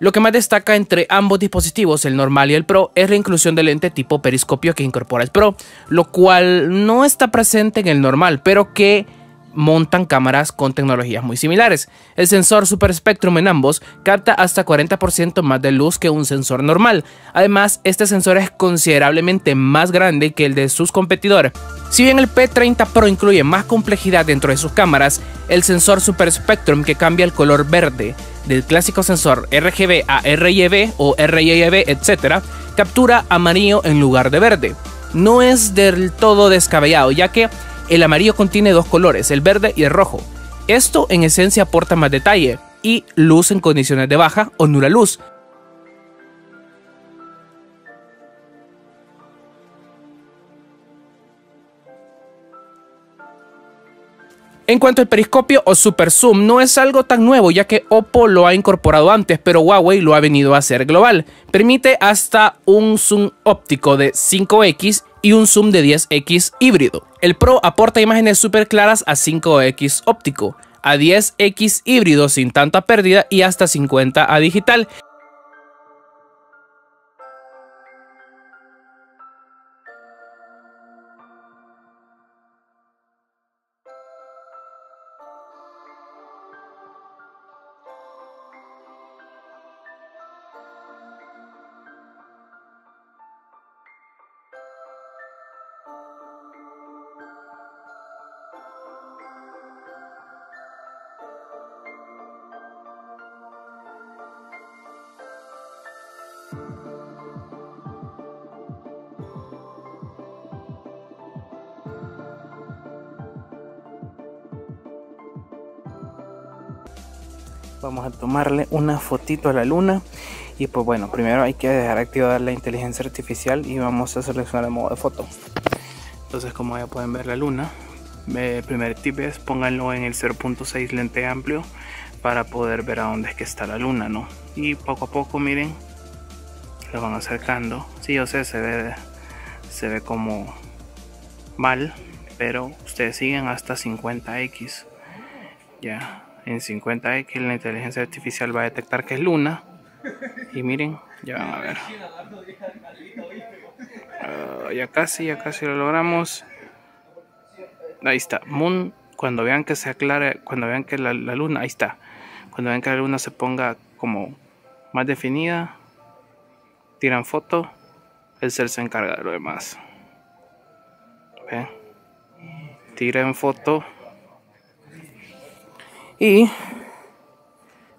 Lo que más destaca entre ambos dispositivos, el normal y el Pro, es la inclusión del lente tipo periscopio que incorpora el Pro, lo cual no está presente en el normal, pero que montan cámaras con tecnologías muy similares. El sensor Super Spectrum en ambos capta hasta 40% más de luz que un sensor normal. Además, este sensor es considerablemente más grande que el de sus competidores. Si bien el P30 Pro incluye más complejidad dentro de sus cámaras, el sensor Super Spectrum que cambia el color verde del clásico sensor RGB a RGB o RGB, etc., captura amarillo en lugar de verde. No es del todo descabellado, ya que el amarillo contiene dos colores, el verde y el rojo. Esto en esencia aporta más detalle y luz en condiciones de baja o nula luz. En cuanto al periscopio o super zoom, no es algo tan nuevo ya que Oppo lo ha incorporado antes, pero Huawei lo ha venido a hacer global. Permite hasta un zoom óptico de 5x y un zoom de 10x híbrido. El Pro aporta imágenes súper claras a 5x óptico, a 10x híbrido sin tanta pérdida y hasta 50 a digital. Vamos a tomarle una fotito a la luna. Y pues bueno, primero hay que dejar activada la inteligencia artificial y vamos a seleccionar el modo de foto. Entonces como ya pueden ver la luna, el primer tip es pónganlo en el 0.6 lente amplio para poder ver a dónde es que está la luna, ¿no? Y poco a poco miren, lo van acercando. Sí, yo sé, se ve, se ve como mal, pero ustedes siguen hasta 50x. Ya, en 50X la inteligencia artificial va a detectar que es luna. Y miren, ya van a ver. Ah, ya casi, ya casi lo logramos. Ahí está. Moon, cuando vean que se aclare, cuando vean que la, la luna, ahí está. Cuando vean que la luna se ponga como más definida, tiran foto, el ser se encarga de lo demás. ¿Ven? Tiran foto y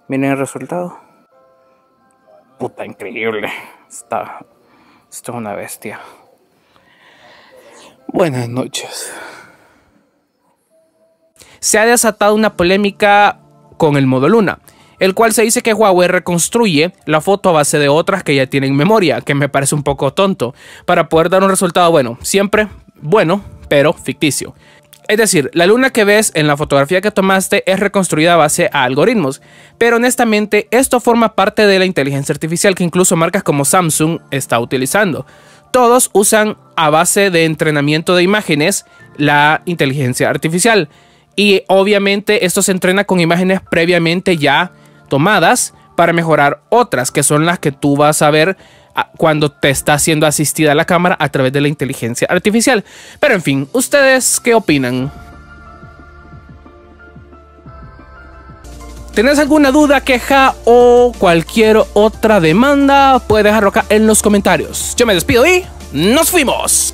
miren el resultado. Puta, increíble. Está, está una bestia. Buenas noches. Se ha desatado una polémica con el modo luna, el cual se dice que Huawei reconstruye la foto a base de otras que ya tienen memoria, que me parece un poco tonto, para poder dar un resultado bueno, siempre bueno, pero ficticio. Es decir, la luna que ves en la fotografía que tomaste es reconstruida a base a algoritmos, pero honestamente esto forma parte de la inteligencia artificial que incluso marcas como Samsung está utilizando. Todos usan a base de entrenamiento de imágenes la inteligencia artificial y obviamente esto se entrena con imágenes previamente ya tomadas para mejorar otras que son las que tú vas a ver cuando te está siendo asistida la cámara a través de la inteligencia artificial. Pero en fin, ¿ustedes qué opinan? ¿Tienes alguna duda, queja o cualquier otra demanda? Puedes dejarlo acá en los comentarios. Yo me despido y nos fuimos.